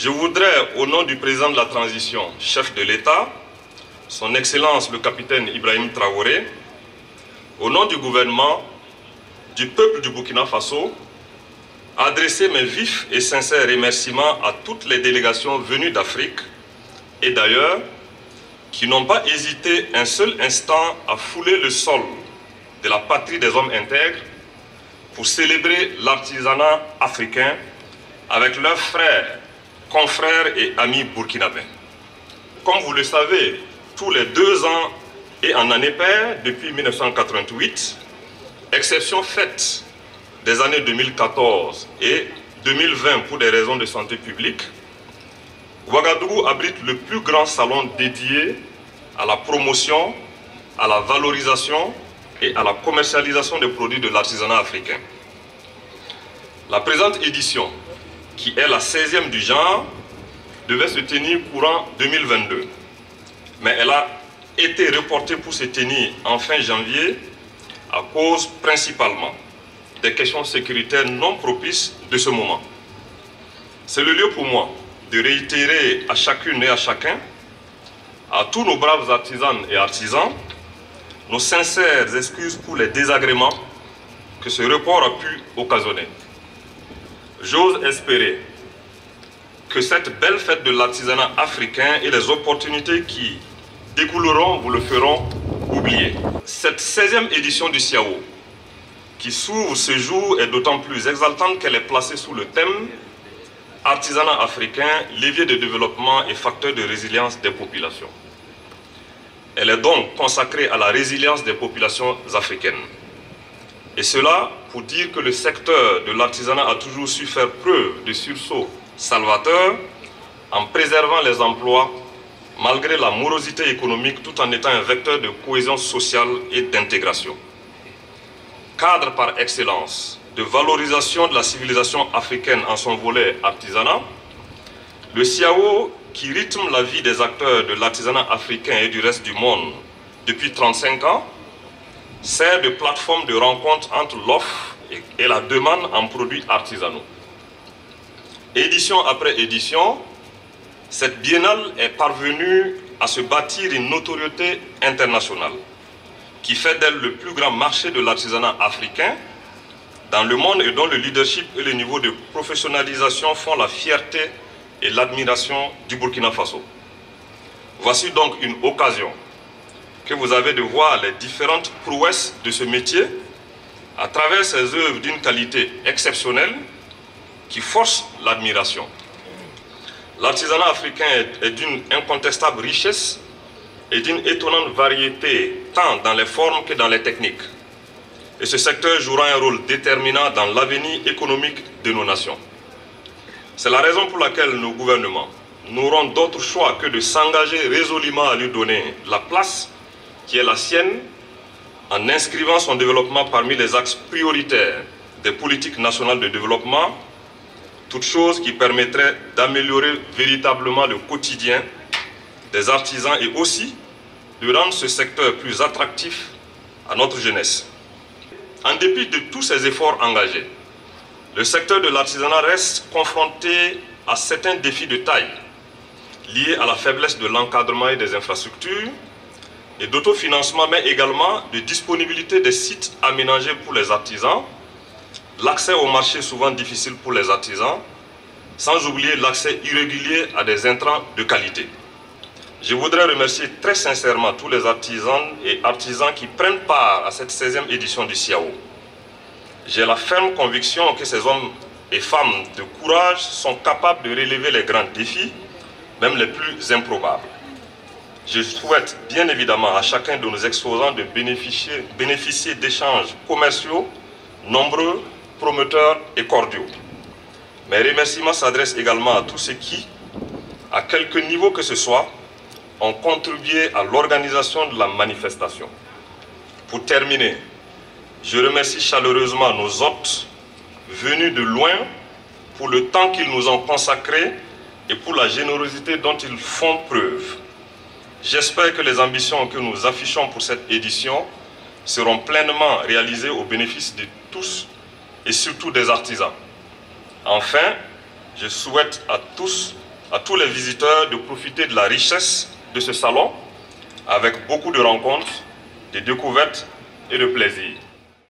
Je voudrais, au nom du président de la transition, chef de l'État, son Excellence le capitaine Ibrahim Traoré, au nom du gouvernement, du peuple du Burkina Faso, adresser mes vifs et sincères remerciements à toutes les délégations venues d'Afrique et d'ailleurs qui n'ont pas hésité un seul instant à fouler le sol de la patrie des hommes intègres pour célébrer l'artisanat africain avec leurs frères, confrères et amis burkinabés. Comme vous le savez, tous les deux ans et en année paire depuis 1988, exception faite des années 2014 et 2020 pour des raisons de santé publique, Ouagadougou abrite le plus grand salon dédié à la promotion, à la valorisation et à la commercialisation des produits de l'artisanat africain. La présente édition, qui est la 16e du genre, devait se tenir courant 2022. Mais elle a été reportée pour se tenir en fin janvier à cause principalement des questions sécuritaires non propices de ce moment. C'est le lieu pour moi de réitérer à chacune et à chacun, à tous nos braves artisans et artisans, nos sincères excuses pour les désagréments que ce report a pu occasionner. J'ose espérer que cette belle fête de l'artisanat africain et les opportunités qui découleront vous le feront oublier. Cette 16e édition du SIAO, qui s'ouvre ce jour, est d'autant plus exaltante qu'elle est placée sous le thème Artisanat africain, levier de développement et facteur de résilience des populations. Elle est donc consacrée à la résilience des populations africaines. Et cela pour dire que le secteur de l'artisanat a toujours su faire preuve de sursaut salvateur en préservant les emplois malgré la morosité économique tout en étant un vecteur de cohésion sociale et d'intégration. Cadre par excellence de valorisation de la civilisation africaine en son volet artisanat, le CIAO, qui rythme la vie des acteurs de l'artisanat africain et du reste du monde depuis 35 ans, sert de plateforme de rencontre entre l'offre et la demande en produits artisanaux. Édition après édition, cette biennale est parvenue à se bâtir une notoriété internationale qui fait d'elle le plus grand marché de l'artisanat africain dans le monde et dont le leadership et le niveau de professionnalisation font la fierté et l'admiration du Burkina Faso. Voici donc une occasion que vous avez de voir les différentes prouesses de ce métier à travers ces œuvres d'une qualité exceptionnelle qui forcent l'admiration. L'artisanat africain est d'une incontestable richesse et d'une étonnante variété, tant dans les formes que dans les techniques. Et ce secteur jouera un rôle déterminant dans l'avenir économique de nos nations. C'est la raison pour laquelle nos gouvernements n'auront d'autre choix que de s'engager résolument à lui donner la place qui est la sienne en inscrivant son développement parmi les axes prioritaires des politiques nationales de développement, toute chose qui permettrait d'améliorer véritablement le quotidien des artisans et aussi de rendre ce secteur plus attractif à notre jeunesse. En dépit de tous ces efforts engagés, le secteur de l'artisanat reste confronté à certains défis de taille liés à la faiblesse de l'encadrement et des infrastructures et d'autofinancement, mais également de disponibilité des sites aménagés pour les artisans, l'accès au marché souvent difficile pour les artisans, sans oublier l'accès irrégulier à des intrants de qualité. Je voudrais remercier très sincèrement tous les artisans et artisans qui prennent part à cette 16e édition du CIAO. J'ai la ferme conviction que ces hommes et femmes de courage sont capables de relever les grands défis, même les plus improbables. Je souhaite bien évidemment à chacun de nos exposants de bénéficier, d'échanges commerciaux nombreux, promoteurs et cordiaux. Mes remerciements s'adressent également à tous ceux qui, à quelque niveau que ce soit, ont contribué à l'organisation de la manifestation. Pour terminer, je remercie chaleureusement nos hôtes venus de loin pour le temps qu'ils nous ont consacré et pour la générosité dont ils font preuve. J'espère que les ambitions que nous affichons pour cette édition seront pleinement réalisées au bénéfice de tous et surtout des artisans. Enfin, je souhaite à tous à tous les visiteurs de profiter de la richesse de ce salon avec beaucoup de rencontres, de découvertes et de plaisir.